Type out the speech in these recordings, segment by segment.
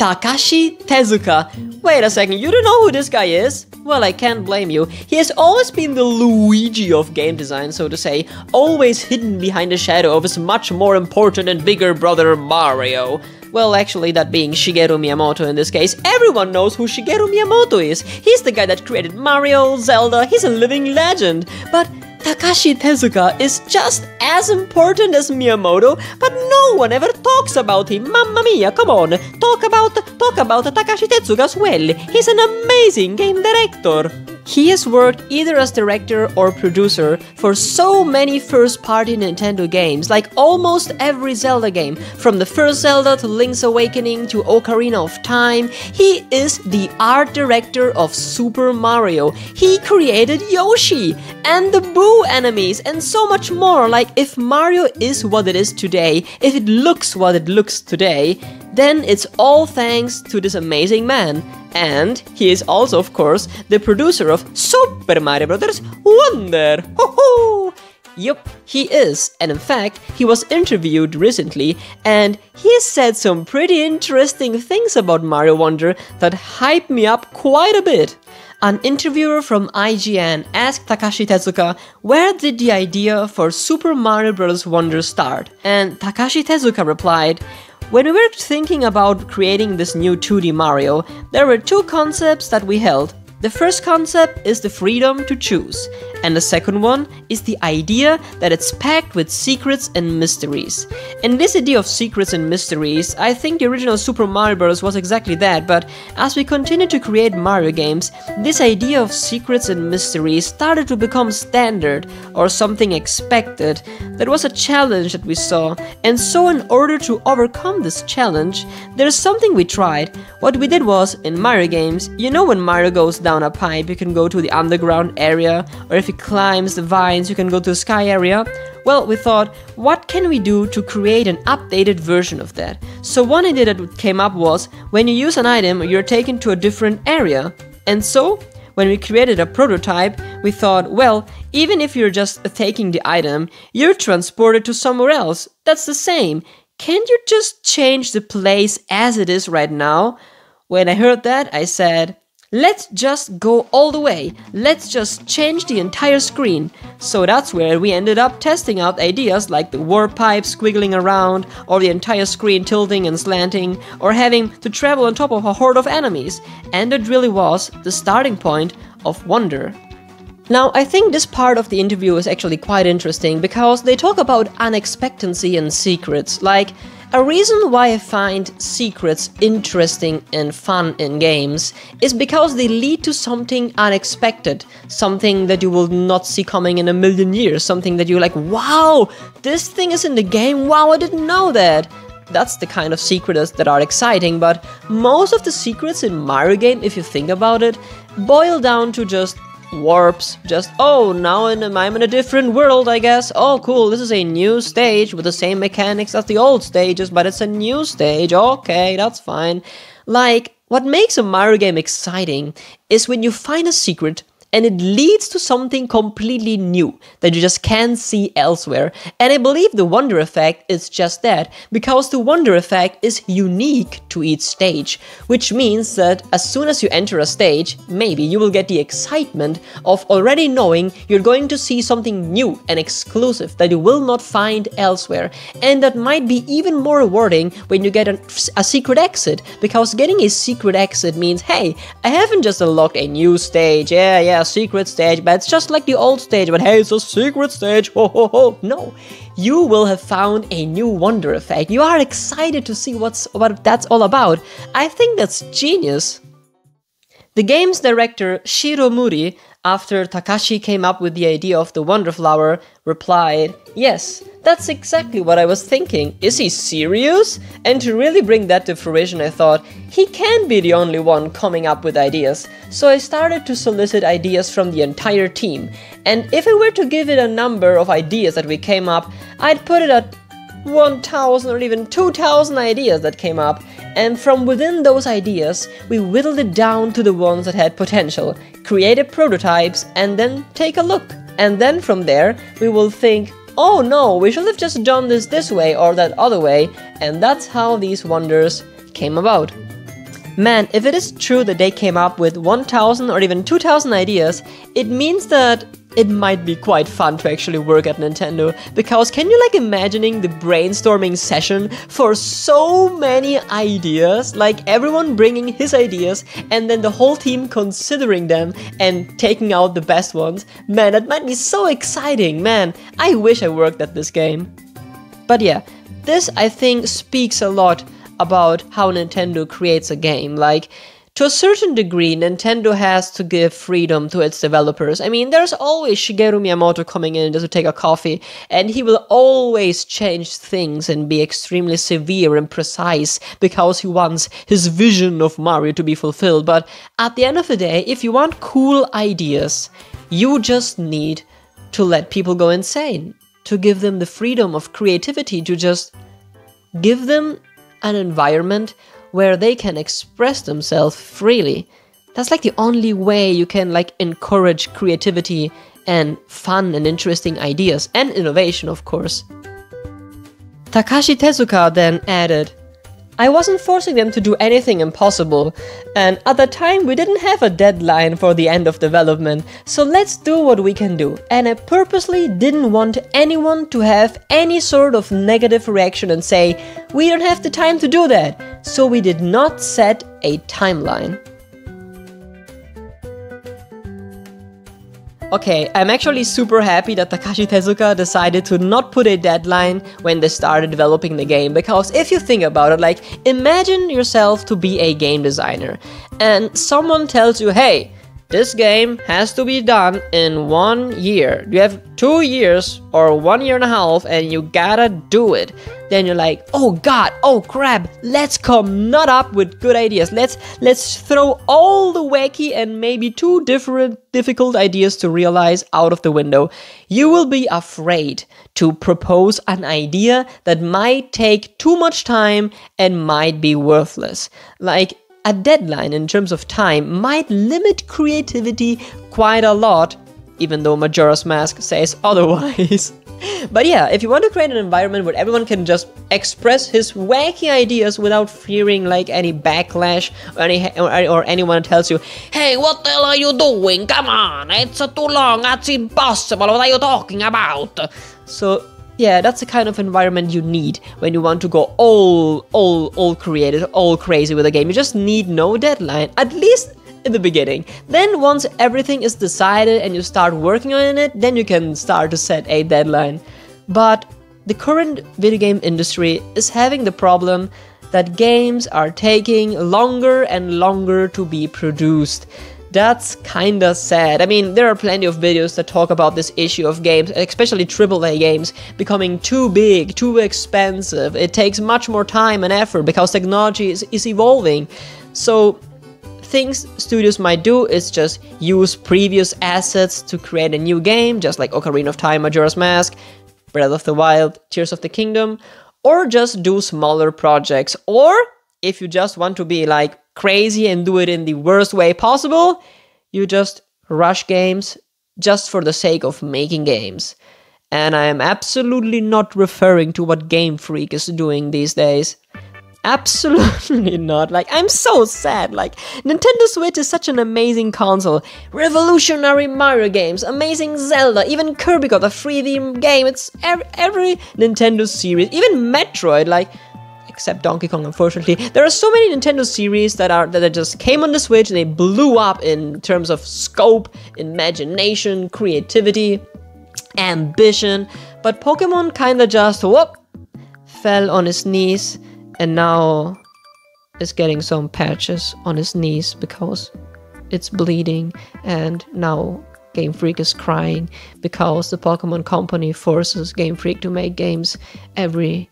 Takashi Tezuka. Wait a second, you don't know who this guy is? Well, I can't blame you. He has always been the Luigi of game design, so to say, always hidden behind the shadow of his much more important and bigger brother Mario. Well, actually, that being Shigeru Miyamoto in this case, everyone knows who Shigeru Miyamoto is. He's the guy that created Mario, Zelda, he's a living legend. But Takashi Tezuka is just as important as Miyamoto, but no one ever talks about him. Mamma mia, come on, talk about talk about Takashi Tezuka as well. He's an amazing game director. He has worked either as director or producer for so many first party Nintendo games, like almost every Zelda game, from the first Zelda to Link's Awakening to Ocarina of Time. He is the art director of Super Mario. He created Yoshi and the Boo enemies and so much more. Like, if Mario is what it is today, if it looks what it looks today, then it's all thanks to this amazing man. And he is also, of course, the producer of Super Mario Bros. Wonder! Ho Yup, he is, and in fact, he was interviewed recently and he said some pretty interesting things about Mario Wonder that hyped me up quite a bit. An interviewer from IGN asked Takashi Tezuka where did the idea for Super Mario Bros. Wonder start, and Takashi Tezuka replied, when we were thinking about creating this new 2D Mario, there were two concepts that we held. The first concept is the freedom to choose, and the second one is the idea that it's packed with secrets and mysteries. And this idea of secrets and mysteries, I think the original Super Mario Bros. was exactly that, but as we continued to create Mario games, this idea of secrets and mysteries started to become standard or something expected. That was a challenge that we saw, and so in order to overcome this challenge, there's something we tried. What we did was, in Mario games, you know when Mario goes down a pipe, you can go to the underground area, or if he climbs the vines, you can go to the sky area. Well, we thought, what can we do to create an updated version of that? So one idea that came up was, when you use an item, you're taken to a different area. And so, when we created a prototype, we thought, well, even if you're just taking the item, you're transported to somewhere else. That's the same. Can't you just change the place as it is right now? When I heard that, I said, Let's just go all the way. Let's just change the entire screen. So that's where we ended up testing out ideas like the warp pipe squiggling around, or the entire screen tilting and slanting, or having to travel on top of a horde of enemies. And it really was the starting point of Wonder. Now, I think this part of the interview is actually quite interesting because they talk about unexpectancy and secrets. Like, a reason why I find secrets interesting and fun in games is because they lead to something unexpected, something that you will not see coming in a million years, something that you're like, wow, this thing is in the game, wow, I didn't know that. That's the kind of secrets that are exciting, but most of the secrets in Mario game, if you think about it, boil down to just warps. Just, oh, now in I'm in a different world, I guess. Oh, cool, this is a new stage with the same mechanics as the old stages, but it's a new stage. Okay, that's fine. Like, what makes a Mario game exciting is when you find a secret and it leads to something completely new that you just can't see elsewhere. And I believe the wonder effect is just that, because the wonder effect is unique to each stage, which means that as soon as you enter a stage, maybe you will get the excitement of already knowing you're going to see something new and exclusive that you will not find elsewhere. And that might be even more rewarding when you get a, a secret exit, because getting a secret exit means, hey, I haven't just unlocked a new stage, yeah, yeah, a secret stage, but it's just like the old stage, but hey, it's a secret stage, ho ho ho. No, you will have found a new wonder effect. You are excited to see what's what that's all about. I think that's genius. The game's director Shiro Mouri after Takashi came up with the idea of the Wonder Flower, replied, Yes, that's exactly what I was thinking. Is he serious? And to really bring that to fruition, I thought, he can't be the only one coming up with ideas. So I started to solicit ideas from the entire team. And if I were to give it a number of ideas that we came up, I'd put it at 1000 or even 2000 ideas that came up, and from within those ideas, we whittled it down to the ones that had potential, created prototypes, and then take a look. And then from there, we will think, oh no, we should have just done this this way or that other way, and that's how these wonders came about. Man, if it is true that they came up with 1000 or even 2000 ideas, it means that it might be quite fun to actually work at Nintendo. Because can you like imagining the brainstorming session for so many ideas like everyone bringing his ideas and then the whole team considering them and taking out the best ones? Man that might be so exciting man. I wish I worked at this game. But yeah this I think speaks a lot about how Nintendo creates a game. Like to a certain degree, Nintendo has to give freedom to its developers. I mean, there's always Shigeru Miyamoto coming in just to take a coffee, and he will always change things and be extremely severe and precise because he wants his vision of Mario to be fulfilled. But at the end of the day, if you want cool ideas, you just need to let people go insane, to give them the freedom of creativity, to just give them an environment where they can express themselves freely. That's like the only way you can like encourage creativity and fun and interesting ideas and innovation, of course. Takashi Tezuka then added, I wasn't forcing them to do anything impossible, and at the time we didn't have a deadline for the end of development, so let's do what we can do. And I purposely didn't want anyone to have any sort of negative reaction and say, we don't have the time to do that, so we did not set a timeline. Okay, I'm actually super happy that Takashi Tezuka decided to not put a deadline when they started developing the game because if you think about it, like imagine yourself to be a game designer and someone tells you, hey, this game has to be done in one year. You have two years or one year and a half and you gotta do it. Then you're like, oh god, oh crap, let's come not up with good ideas. Let's let's throw all the wacky and maybe two different difficult ideas to realize out of the window. You will be afraid to propose an idea that might take too much time and might be worthless. Like a deadline in terms of time might limit creativity quite a lot, even though Majora's Mask says otherwise. But yeah, if you want to create an environment where everyone can just express his wacky ideas without fearing like any backlash or any or, or anyone tells you, "Hey, what the hell are you doing? Come on, it's too long. That's impossible. What are you talking about?" So yeah, that's the kind of environment you need when you want to go all, all, all creative, all crazy with a game. You just need no deadline, at least in the beginning. Then once everything is decided and you start working on it, then you can start to set a deadline. But the current video game industry is having the problem that games are taking longer and longer to be produced. That's kinda sad. I mean, there are plenty of videos that talk about this issue of games, especially AAA games, becoming too big, too expensive. It takes much more time and effort because technology is, is evolving. So, things studios might do is just use previous assets to create a new game, just like Ocarina of Time, Majora's Mask, Breath of the Wild, Tears of the Kingdom, or just do smaller projects, or if you just want to be like crazy and do it in the worst way possible, you just rush games just for the sake of making games. And I am absolutely not referring to what Game Freak is doing these days. Absolutely not. Like, I'm so sad. Like, Nintendo Switch is such an amazing console. Revolutionary Mario games, amazing Zelda, even Kirby got a 3D game. It's every, every Nintendo series, even Metroid. Like, except Donkey Kong, unfortunately. There are so many Nintendo series that are that just came on the Switch and they blew up in terms of scope, imagination, creativity, ambition. But Pokemon kinda just whoop fell on his knees and now is getting some patches on his knees because it's bleeding and now Game Freak is crying because the Pokemon Company forces Game Freak to make games every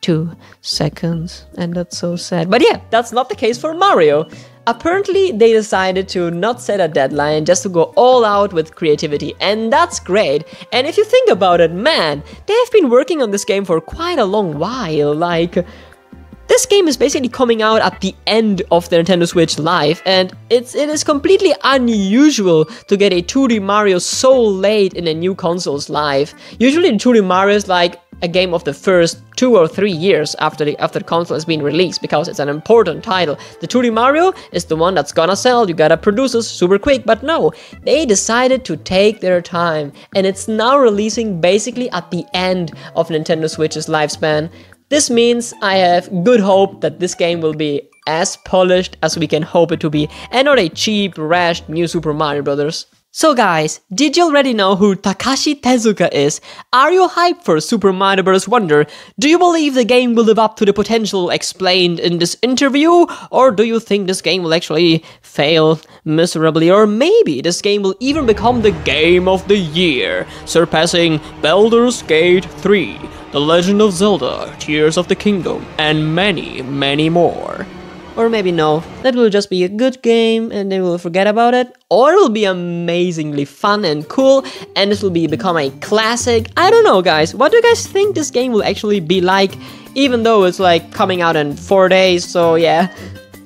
two seconds, and that's so sad. But yeah, that's not the case for Mario. Apparently, they decided to not set a deadline, just to go all out with creativity, and that's great. And if you think about it, man, they have been working on this game for quite a long while. Like, this game is basically coming out at the end of the Nintendo Switch Live, and it's it is completely unusual to get a 2D Mario so late in a new console's life. Usually, 2D Mario is like a game of the first two or three years after the after the console has been released because it's an important title. The 2D Mario is the one that's gonna sell. You gotta produce it super quick, but no, they decided to take their time, and it's now releasing basically at the end of Nintendo Switch's lifespan. This means I have good hope that this game will be as polished as we can hope it to be, and not a cheap, rash new Super Mario Brothers. So guys, did you already know who Takashi Tezuka is? Are you hyped for Super Mario Bros. Wonder? Do you believe the game will live up to the potential explained in this interview? Or do you think this game will actually fail miserably? Or maybe this game will even become the game of the year, surpassing Baldur's Gate 3, The Legend of Zelda, Tears of the Kingdom, and many, many more. Or maybe no, that will just be a good game and then we'll forget about it. Or it will be amazingly fun and cool and this will be become a classic. I don't know guys, what do you guys think this game will actually be like? Even though it's like coming out in 4 days, so yeah.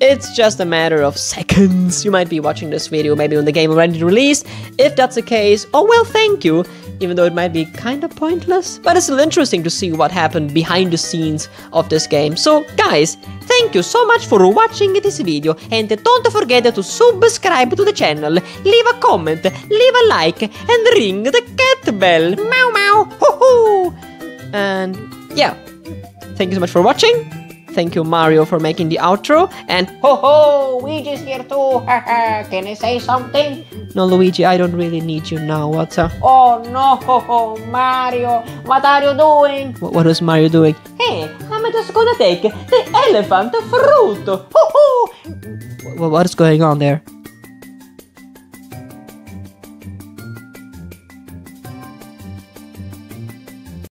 It's just a matter of seconds. You might be watching this video maybe when the game already released. If that's the case, oh well thank you even though it might be kind of pointless. But it's still interesting to see what happened behind the scenes of this game. So guys, thank you so much for watching this video and don't forget to subscribe to the channel, leave a comment, leave a like and ring the cat bell. Meow meow. Hoo hoo. And yeah, thank you so much for watching. Thank you, Mario, for making the outro. And ho ho, Luigi's here too. Can I say something? No, Luigi, I don't really need you now. What's up? Oh no, Mario, what are you doing? What, what is Mario doing? Hey, I'm just gonna take the elephant fruit. Ho ho. What, what is going on there?